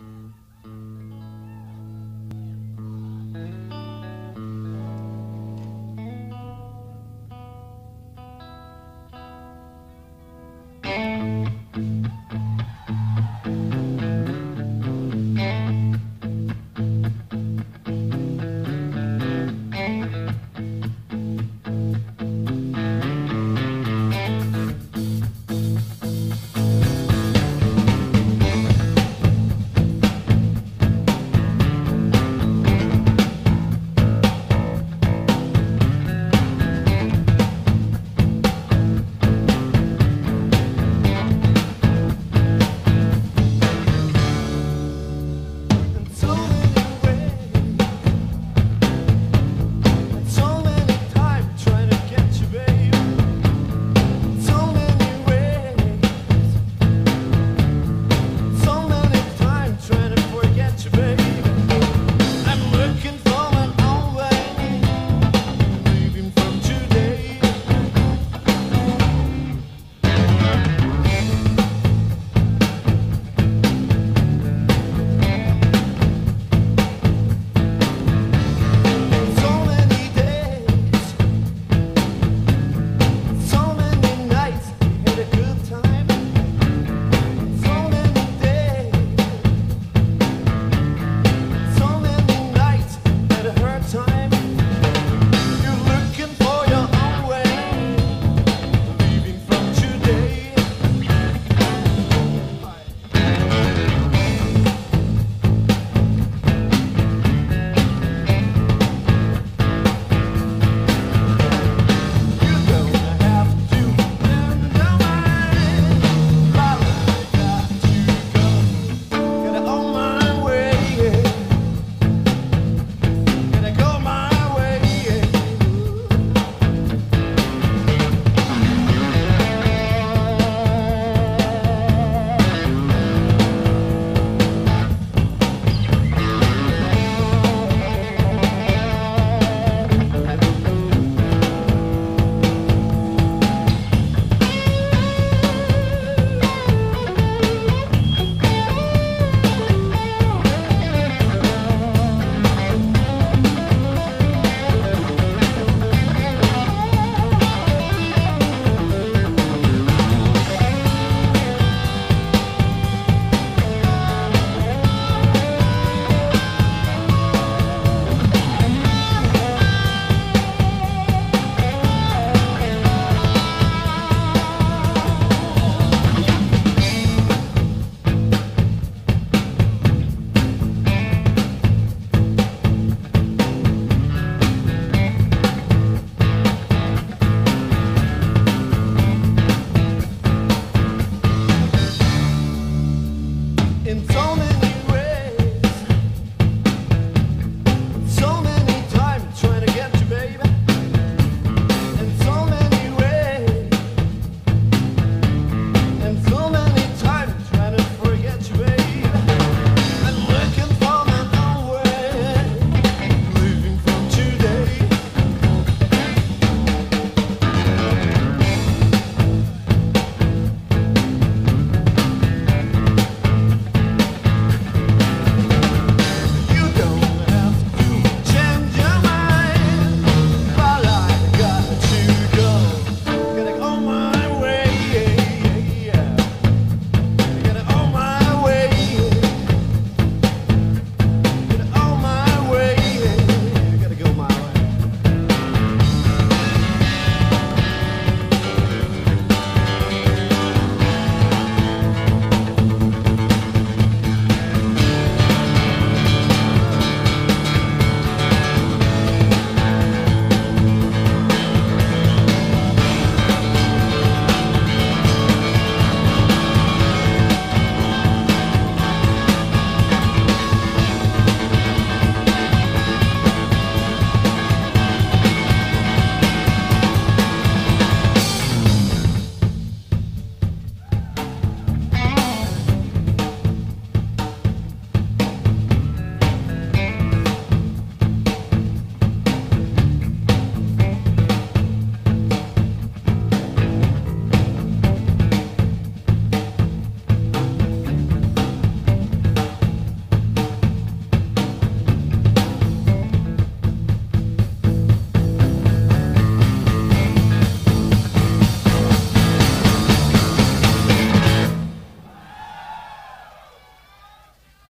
in